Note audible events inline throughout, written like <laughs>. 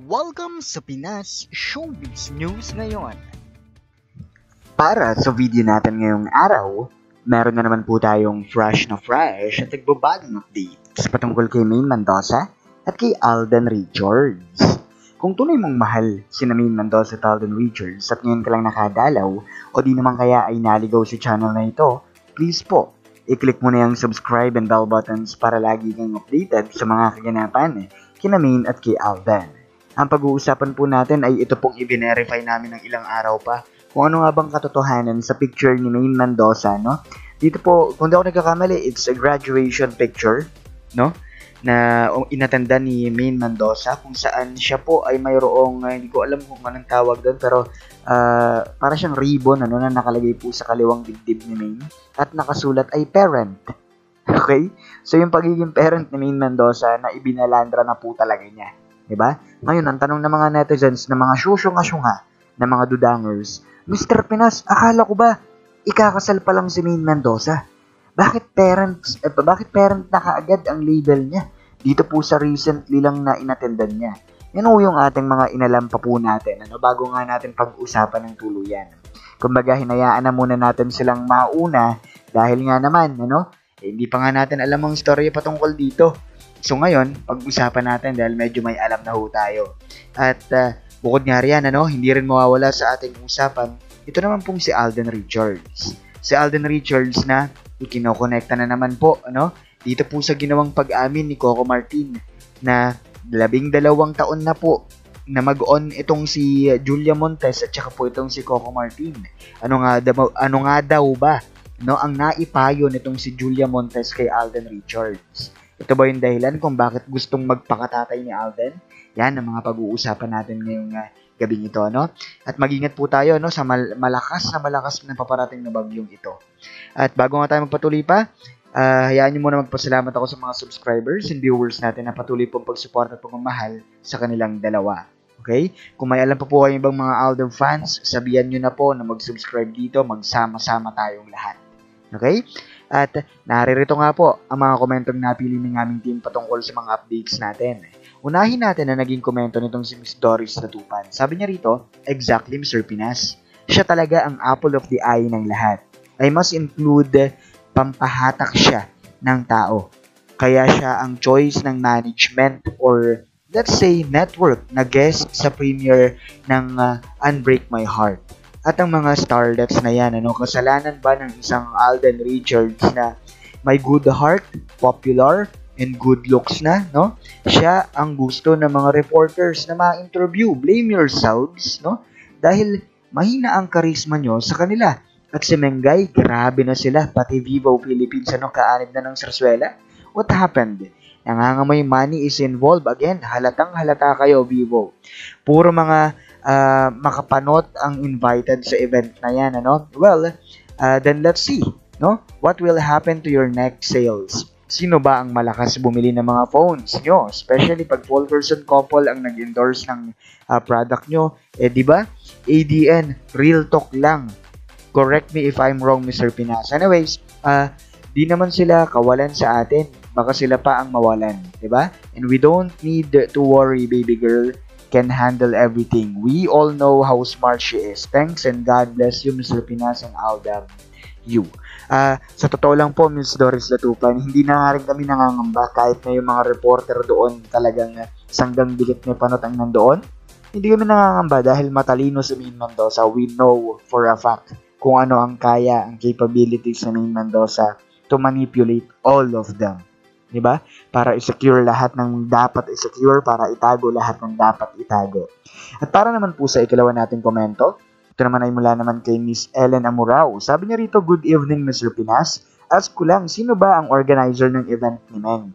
Welcome sa Pinas Showbiz News ngayon. Para sa video natin ngayong araw, meron na naman po tayong fresh na fresh at nagbabagong updates patungkol kay Maine Mendoza at kay Alden Richards. Kung tunay mong mahal si Maine Mendoza at Alden Richards at ngayon ka lang nakadalaw o di naman kaya ay naligaw sa channel na ito, please po, i-click mo na yung subscribe and bell buttons para lagi kang updated sa mga kaganapan kina Maine at kay Alden. Ang pag-uusapan po natin ay ito pong i-verify namin ng ilang araw pa kung ano nga bang katotohanan sa picture ni Maine Mendoza, no? Dito po, kung di ako nagkakamali, it's a graduation picture, no? Na inatanda ni Maine Mendoza kung saan siya po ay mayroong, uh, hindi ko alam kung anong tawag doon, pero uh, para siyang ribbon ano, na nakalagay po sa kaliwang dibdib ni Maine at nakasulat ay parent. <laughs> Okay? So yung pagiging parent ni Maine Mendoza na ibinalandra na po talaga niya. Diba? Ngayon, ang tanong ng mga netizens, ng mga syusyunga-syunga, ng mga dudangers, Mr. Pinas, akala ko ba, ikakasal pa lang si Maine Mendoza? Bakit parents, eh, bakit parent na kaagad ang label niya? Dito po sa recently lang na inatendan niya. Yan o yung ating mga inalam pa po natin, ano, bago nga natin pag-usapan ng tuluyan. Kumbaga, hinayaan na muna natin silang mauna dahil nga naman, ano, eh, hindi pa nga natin alam ang story patungkol dito. So ngayon, pag-usapan natin dahil medyo may alam na ho tayo. At uh, bukod nga riyan, ano, hindi rin mawawala sa ating usapan, ito naman pong si Alden Richards. Si Alden Richards na ikinokonekta na naman po, ano, dito po sa ginawang pag-amin ni Coco Martin na labing dalawang taon na po na mag-on itong si Julia Montes at saka po itong si Coco Martin. Ano nga, ano nga daw ba no, ang naipayo nitong si Julia Montes kay Alden Richards? Ito ba yung dahilan kung bakit gustong magpakatatay ni Alden? Yan ang mga pag-uusapan natin ngayong uh, gabing ito, no? At mag-ingat po tayo, no, sa mal- malakas na malakas na paparating na bagyong ito. At bago nga tayo magpatuloy pa, uh, hayaan nyo muna magpasalamat ako sa mga subscribers and viewers natin na patuloy pong pagsuporta at pagmamahal sa kanilang dalawa. Okay? Kung may alam pa po kayo ibang mga Alden fans, sabihan nyo na po na mag-subscribe dito, magsama-sama tayong lahat. Okay? At naririto nga po ang mga komentong napili ng aming team patungkol sa mga updates natin. Unahin natin na naging komento nitong si Miss Doris Latupan. Sabi niya rito, exactly Mr. Pinas. Siya talaga ang apple of the eye ng lahat. I must include pampahatak siya ng tao. Kaya siya ang choice ng management or let's say network na guest sa premiere ng uh, Unbreak My Heart. At ang mga starlets na yan, ano, kasalanan ba ng isang Alden Richards na may good heart, popular, and good looks na, no? Siya ang gusto ng mga reporters na ma-interview. Blame yourselves, no? Dahil mahina ang karisma nyo sa kanila. At si Mengay, grabe na sila. Pati Vivo Philippines, ano, kaanib na ng sarsuela. What happened? Nangangamoy money is involved. Again, halatang halata kayo, Vivo. Puro mga uh, makapanot ang invited sa event na yan, ano? Well, uh, then let's see, no? What will happen to your next sales? Sino ba ang malakas bumili ng mga phones nyo? Especially pag full-person couple ang nag-endorse ng uh, product nyo. Eh, di ba? ADN, real talk lang. Correct me if I'm wrong, Mr. Pinas. Anyways, uh, di naman sila kawalan sa atin. Baka sila pa ang mawalan. Di ba? And we don't need to worry, baby girl can handle everything. We all know how smart she is. Thanks and God bless you, Mr. Pinas and Aldab. You. Uh, sa totoo lang po, Ms. Doris Latupan, hindi na nga rin kami nangangamba kahit na yung mga reporter doon talagang sanggang bilit na panot ang nandoon. Hindi kami nangangamba dahil matalino si Maine Mendoza. We know for a fact kung ano ang kaya, ang capabilities ni Maine Mendoza to manipulate all of them. 'Di ba? Para i-secure lahat ng dapat i-secure, para itago lahat ng dapat itago. At para naman po sa ikalawa nating komento, ito naman ay mula naman kay Miss Ellen Amurao. Sabi niya rito, Good evening Mr. Pinas. Ask ko lang, sino ba ang organizer ng event ni Meng?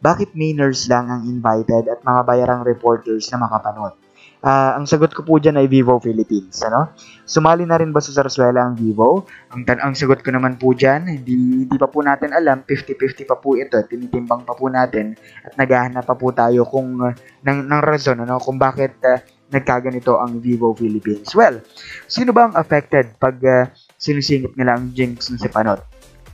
Bakit Mainers lang ang invited at mga bayarang reporters na makapanood? Uh, ang sagot ko po dyan ay Vivo Philippines. Ano? Sumali na rin ba sa Sarsuela ang Vivo? Ang, ang sagot ko naman po dyan, hindi, hindi pa po natin alam, 50-50 pa po ito, tinitimbang pa po natin at naghahanap pa po tayo kung uh, ng, ng rason ano, kung bakit uh, nagkaganito ang Vivo Philippines. Well, sino ba ang affected pag uh, sinisingit nila ang jinx ng si Panot?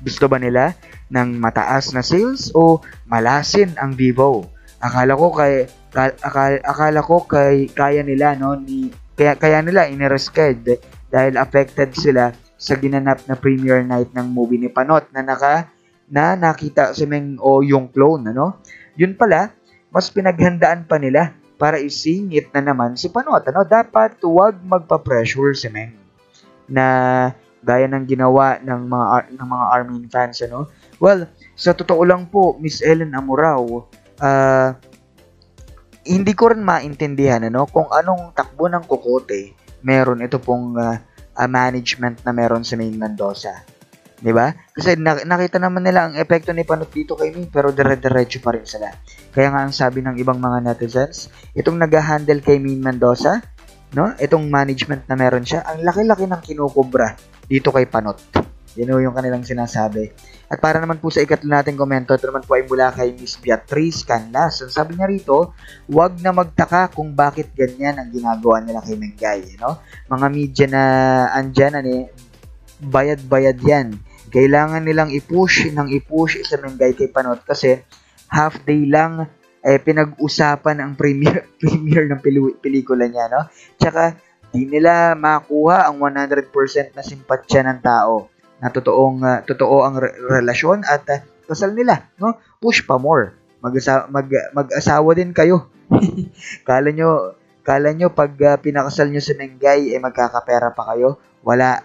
Gusto ba nila ng mataas na sales o malasin ang Vivo? Akala ko kay Ka- akala, akala ko kay, kaya nila, no? Ni, kaya, kaya nila inirescade dahil affected sila sa ginanap na premiere night ng movie ni Panot na naka na nakita si Meng o yung clone, ano? Yun pala, mas pinaghandaan pa nila para isingit na naman si Panot, ano? Dapat huwag magpa-pressure si Meng na gaya ng ginawa ng mga ng mga Armin fans, ano? Well, sa totoo lang po, Miss Ellen Amurao, ah hindi ko rin maintindihan ano kung anong takbo ng Kokote meron ito pong ah, ah, management na meron sa Main Mendoza. 'Di ba? Kasi na- nakita naman nila ang epekto ni Panot dito kay Main pero dire-diretso pa rin sila. Kaya nga ang sabi ng ibang mga netizens, itong nag-handle kay Main Mendoza, no? Itong management na meron siya, ang laki-laki ng kinukubra dito kay Panot. Ho yung kanilang sinasabi. At para naman po sa ikatlo nating komento, ito naman po ay mula kay Miss Beatrice Canlas. Ang sabi niya rito, huwag na magtaka kung bakit ganyan ang ginagawa nila kay Mengay. No? Mga media na andyan, ano, eh, bayad-bayad yan. Kailangan nilang i-push ng i-push sa Mengay kay Panot kasi half day lang eh, pinag-usapan ang premiere, <laughs> premiere ng pili- pelikula niya. No? Tsaka, di nila makuha ang 100% na simpatsya ng tao na totoong ah, totoo ang re- relasyon at ah, kasal nila, no? Push pa more. Mag-asa- mag mag-asawa din kayo. <laughs> kala nyo kala nyo pag ah, pinakasal nyo si Mengay eh magkakapera pa kayo? Wala,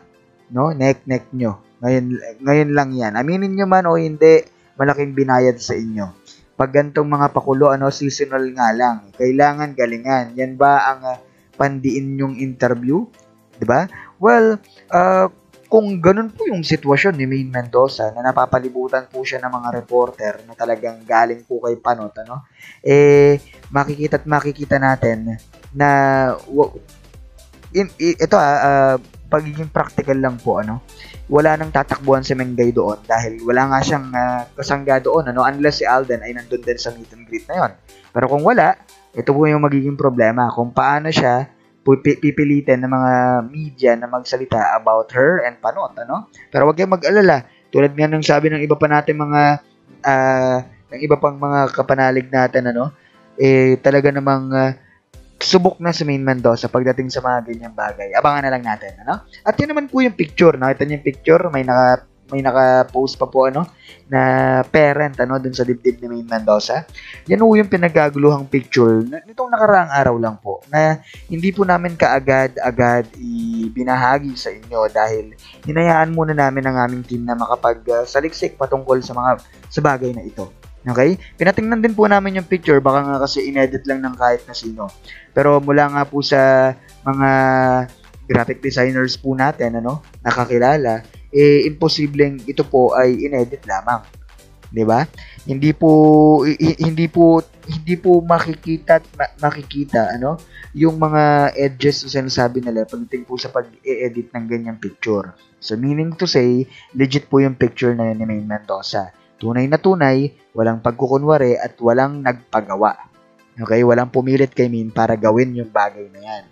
no? Neck neck nyo. Ngayon ngayon lang 'yan. Aminin nyo man o hindi, malaking binayad sa inyo. Pag gantong mga pakulo, ano, seasonal nga lang. Kailangan galingan. Yan ba ang ah, pandiin yung interview? 'Di ba? Well, uh, kung ganun po yung sitwasyon ni Maine Mendoza na napapalibutan po siya ng mga reporter na talagang galing po kay Panot, ano, eh, makikita at makikita natin na in, i- ito ah, ah, pagiging practical lang po, ano, wala nang tatakbuhan si Mengay doon dahil wala nga siyang ah, kasangga doon, ano, unless si Alden ay nandun din sa meet and greet na yon. Pero kung wala, ito po yung magiging problema kung paano siya pipilitin ng mga media na magsalita about her and Panot, ano? Pero wag kayong mag-alala. Tulad nga ng sabi ng iba pa natin mga ah, ng iba pang mga kapanalig natin, ano? Eh talaga namang ah, subok na si Main Mendoza pagdating sa mga ganyang bagay. Abangan na lang natin, ano? At yun naman po yung picture. Nakita niyo yung picture, may naka may naka-post pa po ano na parent ano dun sa dibdib ni Main Mendoza. Yan po yung pinagaguluhang picture na- nitong nakaraang araw lang po na hindi po namin kaagad-agad ibinahagi sa inyo dahil hinayaan muna namin ang aming team na makapag-saliksik patungkol sa mga sa bagay na ito. Okay? Pinatingnan din po namin yung picture, baka nga kasi inedit lang ng kahit na sino. Pero mula nga po sa mga graphic designers po natin, ano, nakakilala, eh, imposibleng ito po ay inedit lamang. 'Di ba? Hindi po hi- hi- hindi po hindi po makikita makikita ano yung mga edges na sinasabi nila pagdating po sa pag-edit ng ganyang picture. So meaning to say, legit po yung picture na yun ni Maine Mendoza. Tunay na tunay, walang pagkukunwari at walang nagpagawa. Okay, walang pumilit kay Min para gawin yung bagay na yan.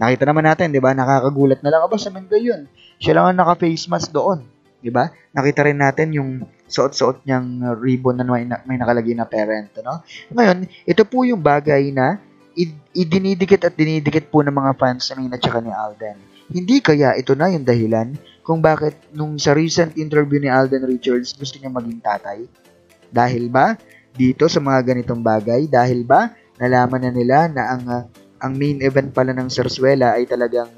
Nakita naman natin, 'di ba? Nakakagulat na lang aba sa Mendo 'yun. Siya lang ang naka-face mask doon, 'di ba? Nakita rin natin yung suot-suot niyang ribbon na may, may nakalagay na parent, no? Ngayon, ito po yung bagay na id- idinidikit at dinidikit po ng mga fans ni Mina tsaka ni Alden. Hindi kaya ito na yung dahilan kung bakit nung sa recent interview ni Alden Richards gusto niya maging tatay? Dahil ba dito sa mga ganitong bagay? Dahil ba nalaman na nila na ang uh, ang main event pala ng Sarsuela ay talagang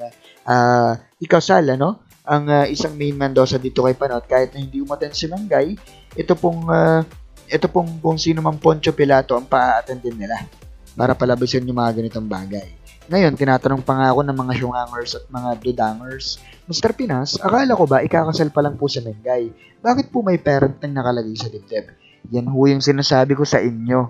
uh, ikasal, ano? Ang uh, isang main Mendoza dito kay Panot, kahit na hindi umaten si Mangay, ito pong, uh, ito pong kung sino mang Poncho Pilato ang pa-attendin nila para palabasin yung mga ganitong bagay. Ngayon, tinatanong pa nga ako ng mga syungangers at mga dudangers, Mr. Pinas, akala ko ba ikakasal pa lang po sa Mengay? Bakit po may parent na nakalagay sa dibdib? Yan ho yung sinasabi ko sa inyo.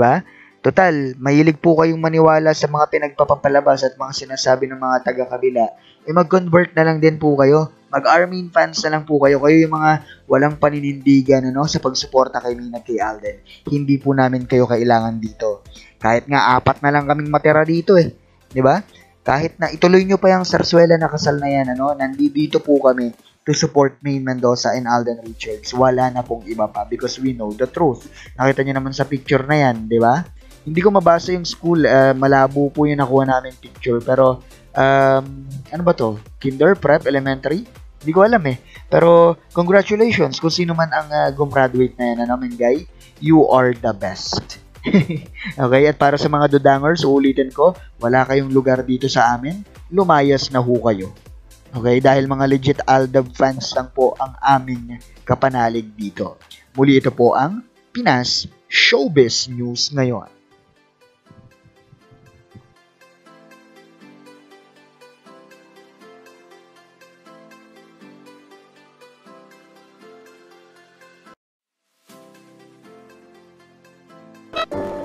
ba? Total, mahilig po kayong maniwala sa mga pinagpapapalabas at mga sinasabi ng mga taga-kabila. Eh mag-convert na lang din po kayo. Mag-Armin fans na lang po kayo. Kayo yung mga walang paninindigan ano, sa pagsuporta kay Mina kay Alden. Hindi po namin kayo kailangan dito. Kahit nga apat na lang kaming matira dito eh. 'Di ba? Kahit na ituloy nyo pa yung Sarsuela na kasal na yan, ano, nandito po kami to support Maine Mendoza and Alden Richards. Wala na pong iba pa because we know the truth. Nakita nyo naman sa picture na yan, di ba? Hindi ko mabasa yung school, ah, malabo po yung nakuha namin picture. Pero, um, ano ba to? Kinder, prep, elementary? Hindi ko alam eh. Pero, congratulations kung sino man ang ah, gumraduate na yan. Ano, Mengay? You are the best. <laughs> okay, at para sa mga dodangers, uulitin ko, wala kayong lugar dito sa amin. Lumayas na ho kayo. Okay, dahil mga legit Aldab fans lang po ang aming kapanalig dito. Muli ito po ang Pinas Showbiz News ngayon. you